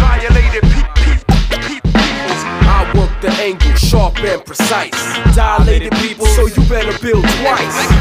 Violated. I work the angle, sharp and precise. Dilated people, so you better build twice.